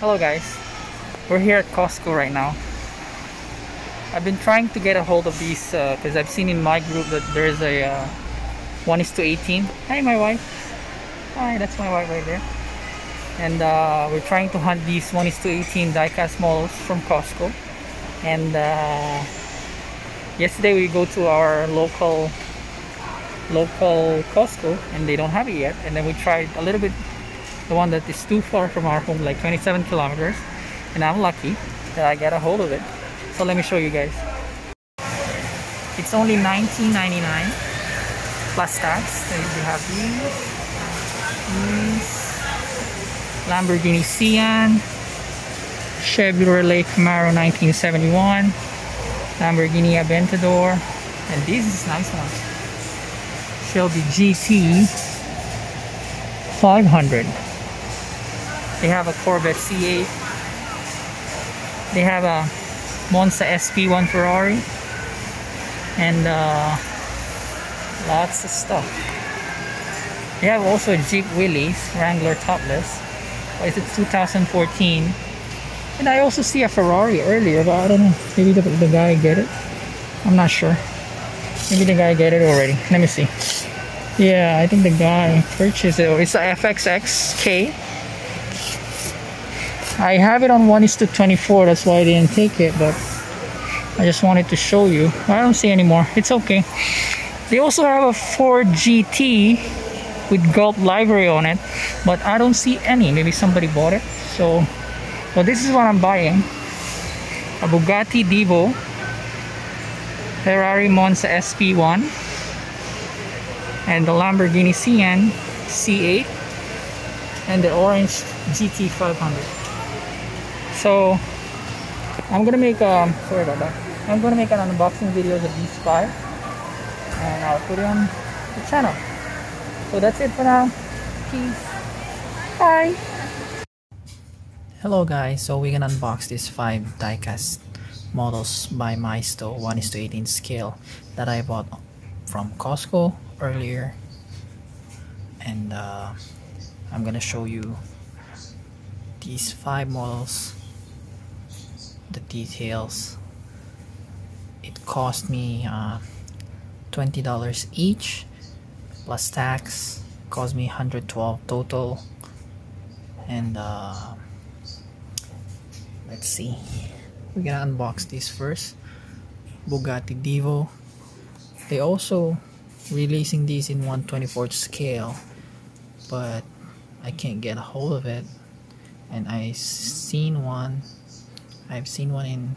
Hello guys, we're here at Costco right now. I've been trying to get a hold of these because uh, I've seen in my group that there's a uh, 1 is to 18. Hi my wife. Hi, that's my wife right there. And uh, we're trying to hunt these 1 is to 18 diecast models from Costco. And uh, yesterday we go to our local local Costco and they don't have it yet. And then we tried a little bit the one that is too far from our home like 27 kilometers and I'm lucky that I get a hold of it. So let me show you guys. It's only 19.99 plus tax. And we have these. These. Lamborghini Sian. Chevrolet Camaro 1971 Lamborghini Aventador. And this is nice one Shelby GT 500 they have a Corvette C8. They have a Monza SP1 Ferrari. And uh, lots of stuff. They have also a Jeep Willys Wrangler topless. Is it 2014? And I also see a Ferrari earlier, but I don't know. Maybe the, the guy get it. I'm not sure. Maybe the guy get it already. Let me see. Yeah, I think the guy purchased it. It's a FXXK. I have it on 1 is to 24 that's why I didn't take it but I just wanted to show you. I don't see anymore it's okay. They also have a Ford GT with Gulf livery on it but I don't see any. Maybe somebody bought it. So well this is what I'm buying. A Bugatti Divo Ferrari Monza SP1 and the Lamborghini Sian C8 and the orange GT500 so I'm gonna make um sorry about that. I'm gonna make an unboxing videos of these five and I'll put it on the channel. So that's it for now. Peace. Bye. Hello guys. So we're gonna unbox these five diecast models by Maisto 1 is to 18 scale that I bought from Costco earlier. And uh, I'm gonna show you these five models the details. It cost me uh, $20 each plus tax cost me 112 total. And uh, let's see. We're gonna unbox this first. Bugatti Divo they also releasing these in 124th scale but I can't get a hold of it. And I seen one I've seen one in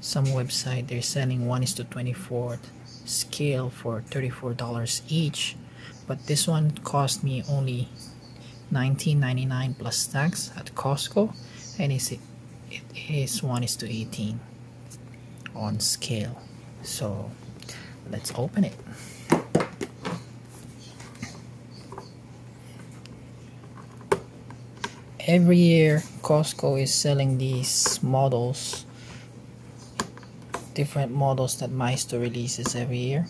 some website. They're selling 1 is to 24th scale for $34 each. But this one cost me only $19.99 plus tax at Costco. And it's, it is 1 is to 18 on scale. So let's open it every year Costco is selling these models different models that Maisto releases every year.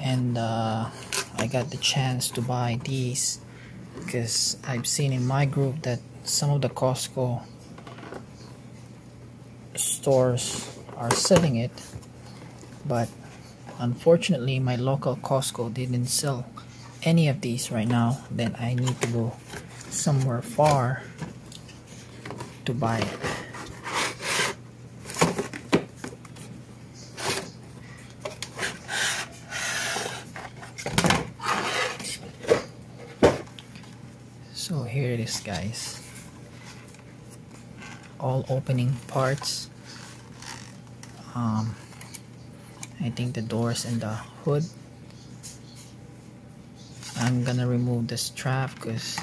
And uh, I got the chance to buy these because I've seen in my group that some of the Costco stores are selling it but unfortunately my local Costco didn't sell any of these right now then I need to go somewhere far to buy it. So here it is guys. All opening parts. Um, I think the doors and the hood I'm gonna remove the strap because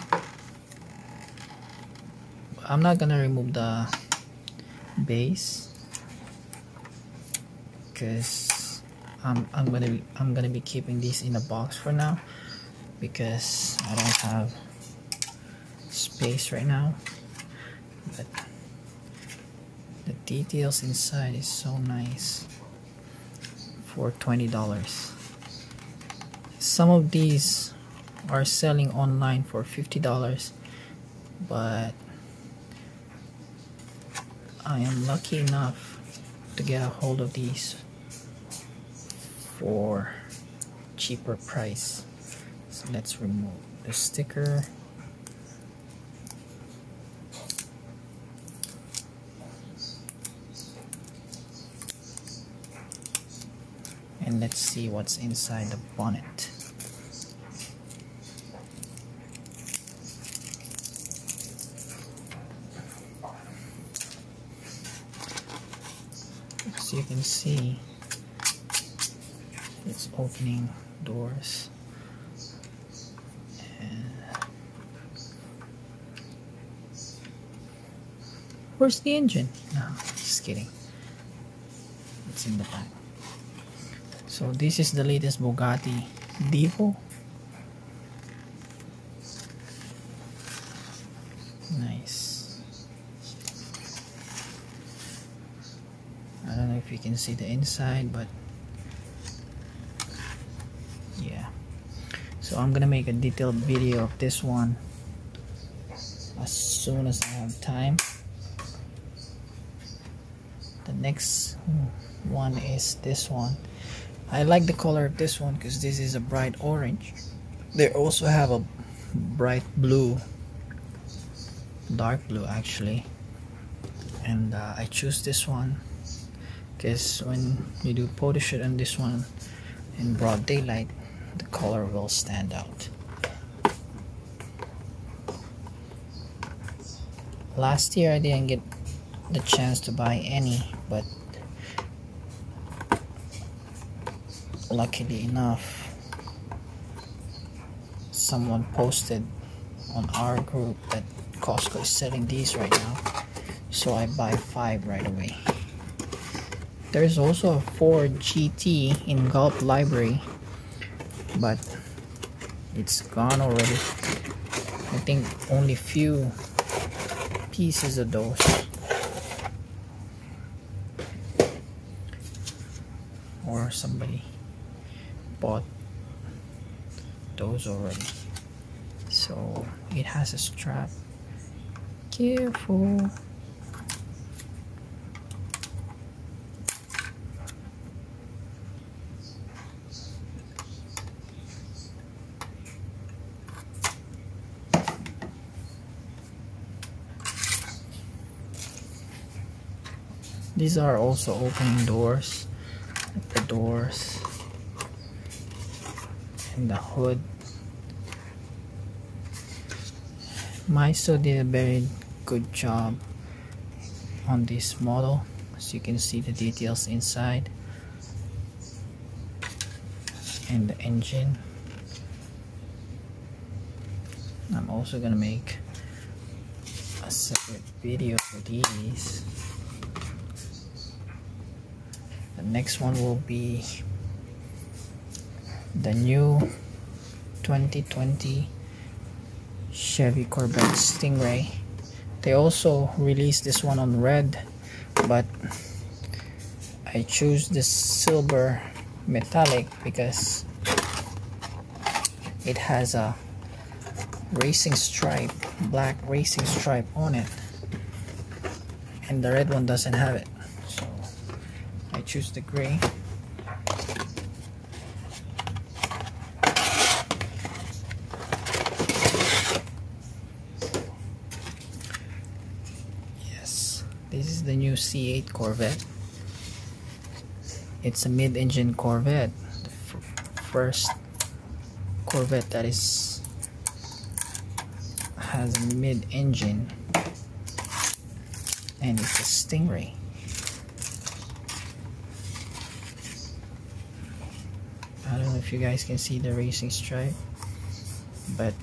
I'm not gonna remove the base because I'm, I'm gonna I'm gonna be keeping these in a box for now because I don't have space right now. But the details inside is so nice for $20 some of these are selling online for $50 but I am lucky enough to get a hold of these for cheaper price. So let's remove the sticker. And let's see what's inside the bonnet you can see it's opening doors where's the engine no just kidding it's in the back so this is the latest Bugatti Divo. Nice. You can see the inside, but yeah. So I'm gonna make a detailed video of this one as soon as I have time. The next one is this one I like the color of this one because this is a bright orange they also have a bright blue dark blue actually and uh, I choose this one because when you do photo shoot on this one in broad daylight the color will stand out. Last year I didn't get the chance to buy any but luckily enough someone posted on our group that Costco is selling these right now. So I buy five right away there's also a Ford GT in Gulf livery but it's gone already. I think only few pieces of those. Or somebody bought those already. So it has a strap. Careful these are also opening doors. The doors. And the hood. Maisto did a very good job on this model. As you can see the details inside. And the engine. I'm also gonna make a separate video for these. the next one will be the new 2020 Chevy Corvette Stingray. They also released this one on red but I choose this silver metallic because it has a racing stripe black racing stripe on it and the red one doesn't have it choose the gray This is the new C8 Corvette. It's a mid-engine Corvette. The first Corvette that is has a mid-engine and it's a Stingray. I don't know if you guys can see the racing stripe but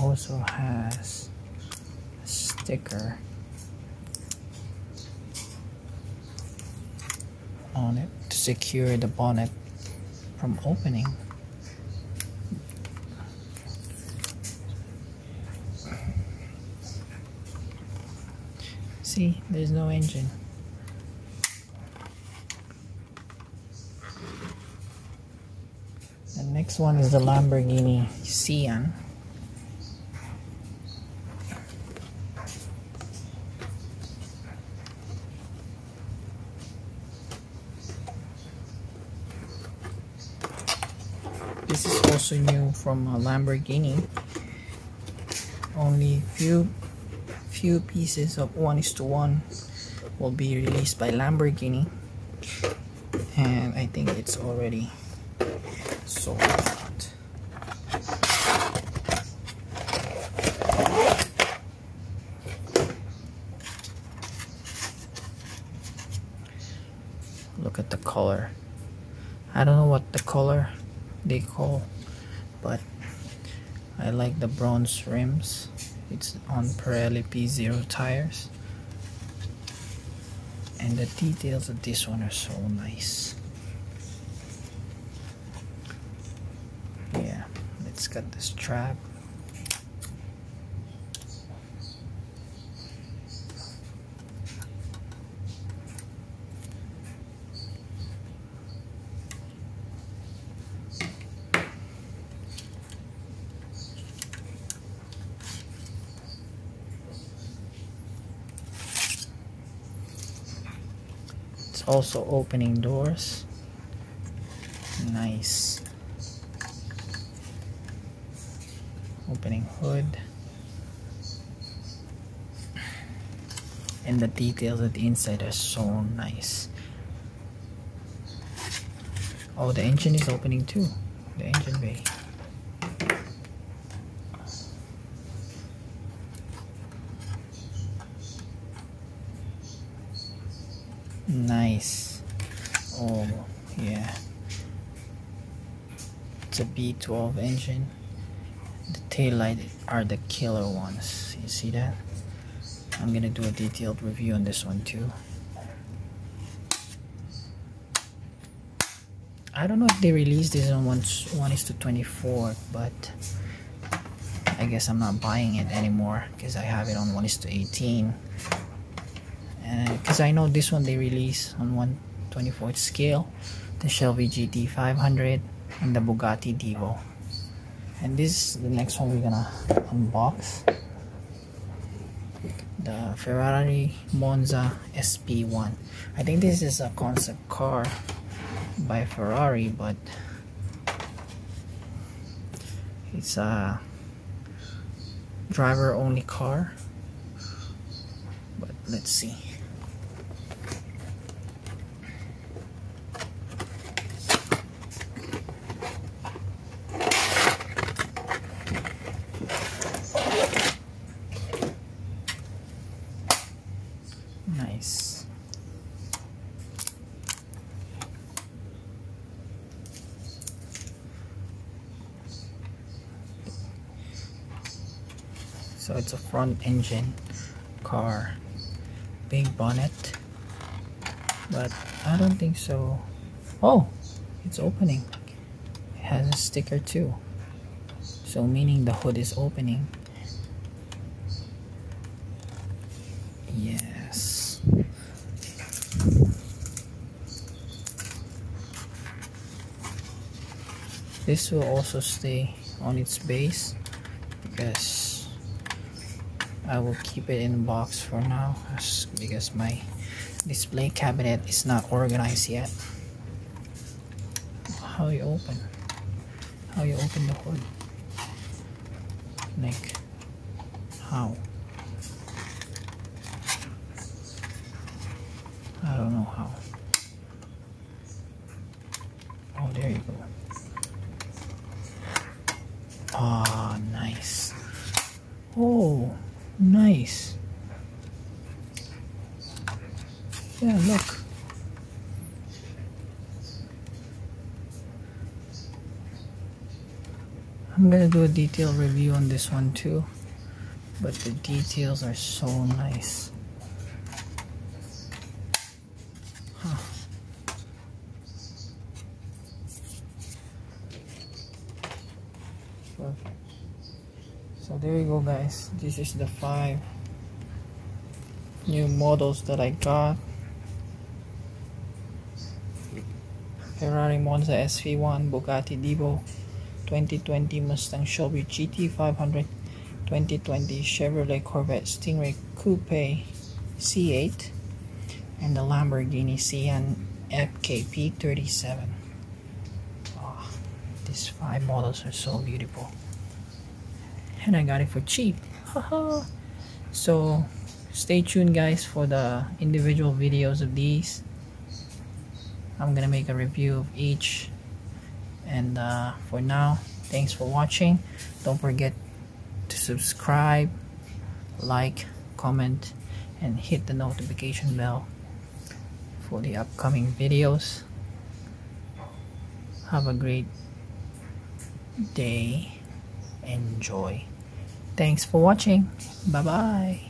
also has a sticker on it to secure the bonnet from opening. See there's no engine next one is the Lamborghini Sian. This is also new from uh, Lamborghini. Only few few pieces of one is to one will be released by Lamborghini and I think it's already sold out look at the color. I don't know what the color they call but I like the bronze rims. It's on Pirelli P0 tires. And the details of this one are so nice yeah let's trap. the strap also opening doors nice opening hood. And the details at the inside are so nice. Oh the engine is opening too. The engine bay. Nice. Oh yeah. It's a V12 engine the tail light are the killer ones. You see that? I'm gonna do a detailed review on this one too. I don't know if they released this on one, one is to 24 but I guess I'm not buying it anymore because I have it on 1 is to 18 because I know this one they release on 124th scale the Shelby GT 500 and the Bugatti Divo and this is the next one we're gonna unbox. The Ferrari Monza SP1 I think this is a concept car by Ferrari but it's a driver only car. But let's see so it's a front engine car. Big bonnet. But I don't think so. Oh it's opening. It has a sticker too. So meaning the hood is opening. Yes. This will also stay on its base because I will keep it in the box for now because my display cabinet is not organized yet. How you open? How you open the hood? Like how? I don't know how. Oh there you go. Ah oh, nice oh Nice. Yeah, look. I'm gonna do a detailed review on this one too, but the details are so nice. So there you go guys. This is the five new models that I got Ferrari Monza SP1 Bugatti Divo 2020 Mustang Shelby GT 500 2020 Chevrolet Corvette Stingray Coupe C8 and the Lamborghini Sian FKP 37 oh, these five models are so beautiful. And I got it for cheap. So stay tuned guys for the individual videos of these I'm gonna make a review of each. And uh, for now thanks for watching. Don't forget to subscribe like comment and hit the notification bell for the upcoming videos. Have a great day. Enjoy. Thanks for watching. Bye bye